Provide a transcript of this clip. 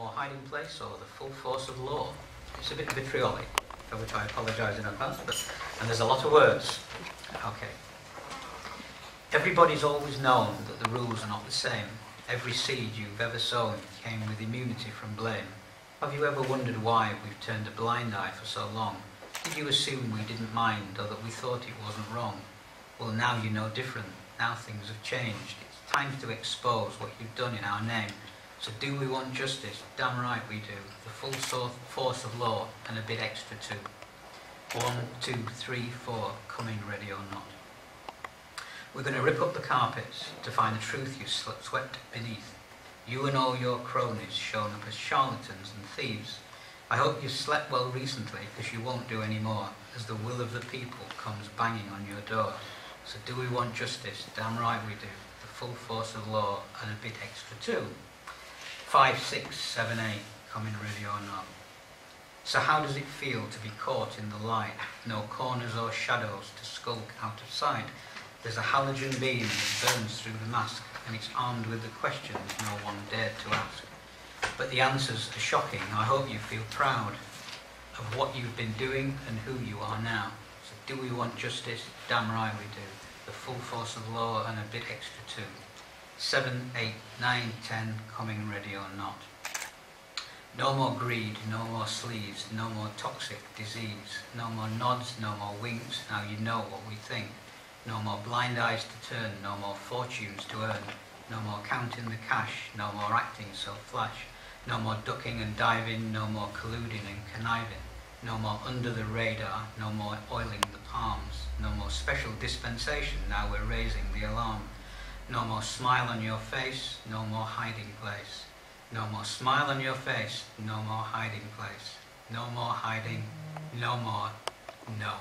more hiding place or the full force of law. It's a bit vitriolic, for which I apologise in advance, but, and there's a lot of words. Okay. Everybody's always known that the rules are not the same. Every seed you've ever sown came with immunity from blame. Have you ever wondered why we've turned a blind eye for so long? Did you assume we didn't mind or that we thought it wasn't wrong? Well, now you know different. Now things have changed. It's time to expose what you've done in our name. So do we want justice? Damn right we do. The full force of law and a bit extra too. One, two, three, four, coming ready or not. We're going to rip up the carpets to find the truth you swept beneath. You and all your cronies shown up as charlatans and thieves. I hope you slept well recently, because you won't do any more, as the will of the people comes banging on your door. So do we want justice? Damn right we do. The full force of law and a bit extra too. Five, six, seven, eight, coming ready or not. So how does it feel to be caught in the light? No corners or shadows to skulk out of sight. There's a halogen beam that burns through the mask, and it's armed with the questions no one dared to ask. But the answers are shocking. I hope you feel proud of what you've been doing and who you are now. So do we want justice? Damn right we do. The full force of law and a bit extra too. Seven, eight, nine, ten, coming ready or not. No more greed, no more sleeves, no more toxic disease, no more nods, no more winks, now you know what we think. No more blind eyes to turn, no more fortunes to earn, no more counting the cash, no more acting so flash, no more ducking and diving, no more colluding and conniving, no more under the radar, no more oiling the palms, no more special dispensation, now we're raising the alarm. No more smile on your face, no more hiding place. No more smile on your face, no more hiding place. No more hiding, no more, no.